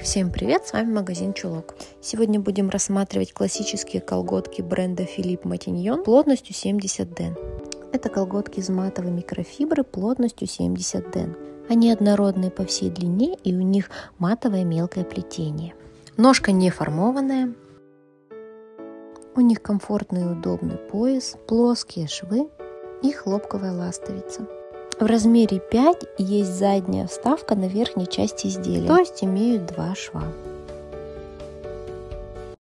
Всем привет, с вами магазин Чулок. Сегодня будем рассматривать классические колготки бренда Philippe Matignon плотностью 70 ден. Это колготки из матовой микрофибры плотностью 70 ден. Они однородные по всей длине и у них матовое мелкое плетение. Ножка не формованная. У них комфортный и удобный пояс, плоские швы и хлопковая ластовица. В размере 5 есть задняя вставка на верхней части изделия, то есть имеют два шва.